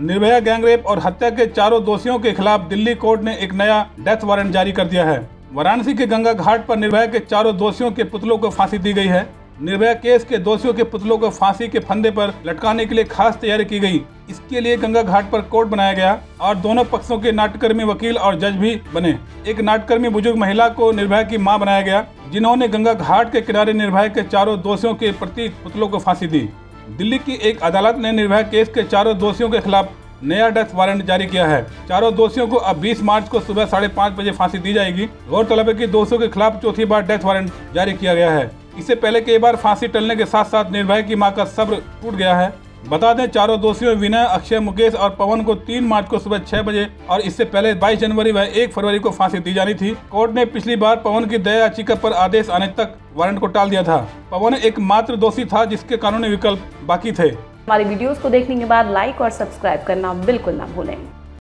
Nirbhaya gangrape और हत्या के चारों दोषियों के खिलाफ दिल्ली कोर्ट ने एक नया डेथ वारंट जारी कर दिया है। वाराणसी के गंगा घाट पर निर्भया के चारों दोषियों के पुतलों को फांसी दी गई है। निर्भया केस के दोषियों के पुतलों को फांसी के फंदे पर लटकाने के लिए खास तैयारी की गई। इसके लिए गंगा घाट पर कोर्ट बनाया गया और दोनों पक्षों के नाटकर्मी वकील और जज भी बने। एक नाटकर्मी बुज़ुर्ग महिला को निर्भया की माँ बनाया गया, जिन्होंने गंगा घाट के किनारे निर्भया के चारों दोषियों के प्रति पुतलों को फांसी दी। दिल्ली की एक अदालत ने निर्भया केस के चारों दोषियों के खिलाफ नया डेथ वारंट जारी किया है। चारों दोषियों को अब 20 मार्च को सुबह साढ़े पाँच बजे फांसी दी जाएगी। गौरतलब है की दोषियों के खिलाफ चौथी बार डेथ वारंट जारी किया गया है। इससे पहले कई बार फांसी टलने के साथ साथ निर्भया की माँ का सब्र टूट गया है। बता दें, चारों दोषियों विनय, अक्षय मुकेश और पवन को तीन मार्च को सुबह छह बजे और इससे पहले 22 जनवरी व 1 फरवरी को फांसी दी जानी थी। कोर्ट ने पिछली बार पवन की दया याचिका पर आदेश आने तक वारंट को टाल दिया था। पवन एक मात्र दोषी था जिसके कानूनी विकल्प बाकी थे। हमारी वीडियोस को देखने के बाद लाइक और सब्सक्राइब करना बिल्कुल ना भूलें।